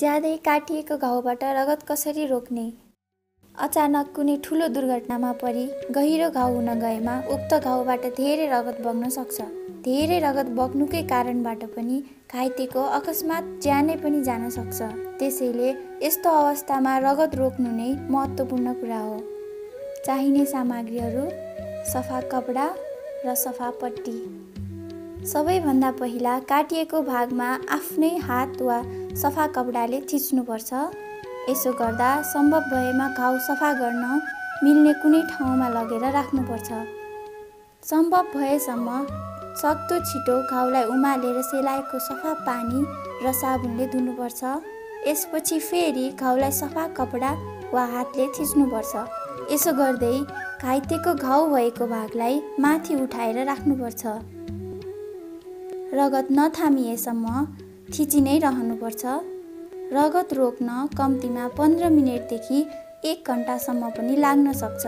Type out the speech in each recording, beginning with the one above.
ज्यादै काटिएको घाउबाट रगत कसरी रोक्ने? अचानक कुनै ठुलो दुर्घटनामा परि गहिरो घाउ हुन गएमा उक्त घाउबाट धेरै रगत बग्न सक्छ। धेरै रगत बग्नुकै कारणबाट पनि घाइतेको अकस्मात ज्यानै पनि जान सक्छ। त्यसैले यस्तो अवस्थामा रगत रोक्नु नै महत्त्वपूर्ण कुरा हो। चाहिने सामग्रीहरू सफा कपडा र सफा पट्टी। सबैभन्दा पहिला काटिएको भागमा आफ्नै हात वा सफा कपडाले थिच्नुपर्छ। यसो गर्दा सम्भव भएमा घाउ सफा गर्न मिल्ने कुनै ठाउँमा लगेर राख्नुपर्छ। सम्भव भएसम्म सक्दो छिटो घाउलाई उमालेर सेलाएको सफा पानी र साबुनले धुनुपर्छ। यसपछि फेरि घाउलाई सफा कपडा वा हातले थिच्नुपर्छ। यसो गर्दै घाइतेको घाउ भएको भागलाई माथि उठाएर राख्नुपर्छ। रगत नथामिएसम्म थिचि नै रहनुपर्छ। रगत रोक्न कम्तीमा पन्ध्र मिनटदेखि एक घन्टासम्म पनि लाग्न सक्छ।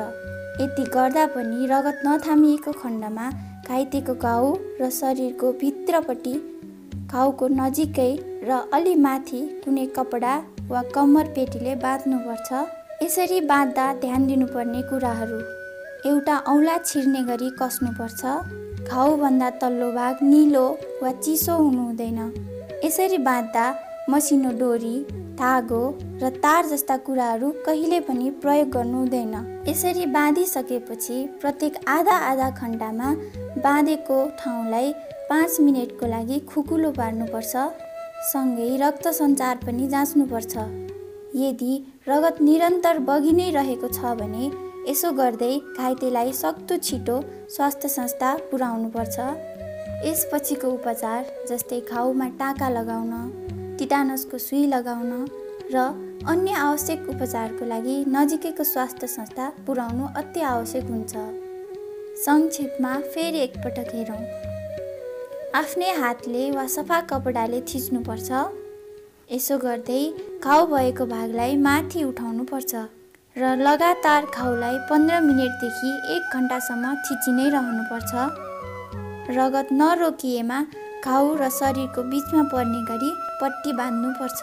यति गर्दा पनि रगत नथामिएको खण्डमा घाइतेको घाउ र शरीरको भित्रपट्टि घाउको नजिकै र अलि माथि कुनै कपडा वा कम्मर पेटीले बाँध्नुपर्छ। यसरी बाँध्दा ध्यान दिनुपर्ने कुराहरू। एउटा औँला छिर्ने गरी कस्नुपर्छ। घाउभन्दा तल्लो भाग निलो वा चिसो हुनु हुँदैन यसरी बाँध्दा मसिनो डोरी धागो र तार जस्ता कुराहरू कहिले पनि प्रयोग गर्नु हुँदैन यसरी बाँधिसकेपछि प्रत्येक आधा आधा घन्टामा बाँधेको ठाउँलाई पाँच मिनटको लागि खुकुलो पार्नुपर्छ सँगै रक्त सञ्चार पनि जाँच्नुपर्छ। यदि रगत निरन्तर बगि नै रहेको छ भने यसो गर्दै घाइतेलाई सक्दो छिटो स्वास्थ्य संस्था पुर्याउनुपर्छ। यसपछिको उपचार जस्तै घाउमा टाँका लगाउन टिटानसको सुई लगाउन र अन्य आवश्यक उपचारको लागि नजिकैको स्वास्थ्य संस्था पुर्याउनु अति आवश्यक हुन्छ। संक्षेपमा फेरि एकपटक हेरौँ। आफ्नै हातले वा सफा कपडाले थिच्नुपर्छ। यसो गर्दै घाउ भएको भागलाई माथि उठाउनुपर्छ। र लगातार घाउलाई पन्ध्र मिनटदेखि एक घन्टासम्म थिचि नै रहनुपर्छ। रगत नरोकिएमा घाउ र शरीरको बिचमा पर्ने गरी पट्टी बाँध्नुपर्छ।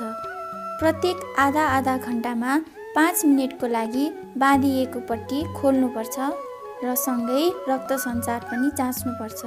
प्रत्येक आधा आधा घन्टामा पाँच मिनटको लागि बाँधिएको पट्टी खोल्नुपर्छ र सँगै रक्त सञ्चार पनि जाँच्नुपर्छ